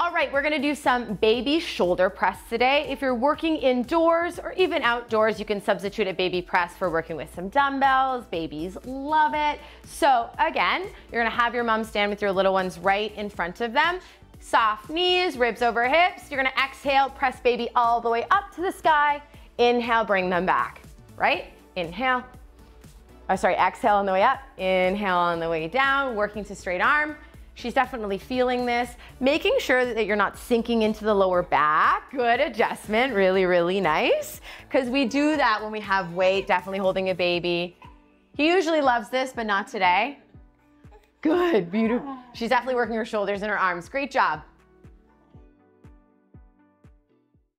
All right, we're gonna do some baby shoulder press today. If you're working indoors or even outdoors, you can substitute a baby press for working with some dumbbells. Babies love it. So again, you're gonna have your mom stand with your little ones right in front of them. Soft knees, ribs over hips. You're gonna exhale, press baby all the way up to the sky. Inhale, bring them back, right? Inhale. Oh, sorry, exhale on the way up. Inhale on the way down, working to straight arm. She's definitely feeling this. Making sure that you're not sinking into the lower back. Good adjustment, really, really nice. Because we do that when we have weight, definitely holding a baby. He usually loves this, but not today. Good, beautiful. She's definitely working her shoulders and her arms. Great job.